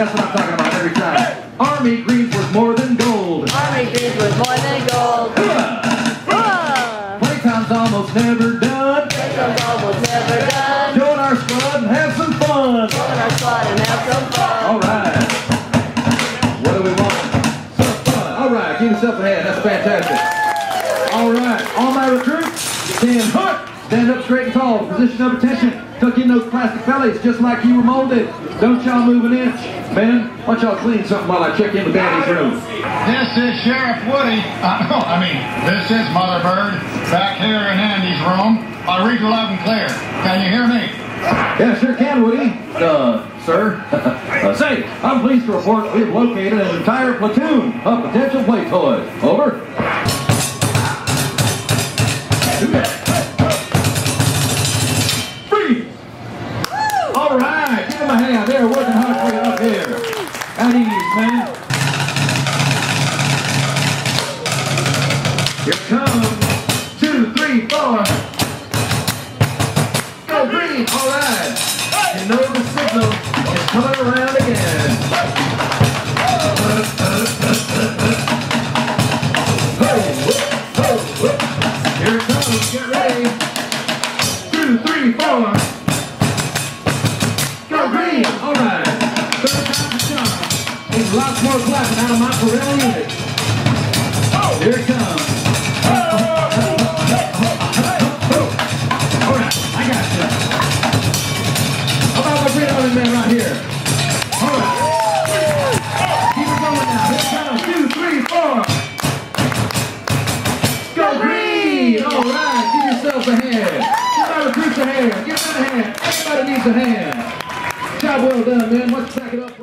That's what I'm talking about every time. Army green's worth more than gold. Army greens with more than gold. Playtime's almost never done. Playtime's almost never done. Join our squad and have some fun. Join our squad and have some fun. All right. What do we want? Some fun. All right. Give yourself a hand. That's fantastic. All right. All my recruits, stand hook. Stand up straight and tall. Position of attention. Tuck in those plastic bellies just like you were molded. Don't y'all move an inch. Man, why don't y'all clean something while I check in into Daddy's room? This is Sheriff Woody. Uh, no, I mean, this is Mother Bird back here in Andy's room. I read you loud and clear. Can you hear me? Yeah, sure can, Woody. Uh, sir. uh, say, I'm pleased to report we have located an entire platoon of potential play toys. Over. All right, give them a hand. They're working hard for you up here. At ease, man. Here comes two, three, four. Go green, all right. You know the signal is coming around again. Here it comes, get ready. Two, three, four. Lots more clapping out of my parental unit. Here it comes. All right, I got you. How about my green army man right here? All right. Keep it going now. Here comes. Two, three, four. Go green! All right. Give yourselves a hand. Give recruits a hand. Give them a hand. Everybody needs a hand. Job well done, man. Let's back it up.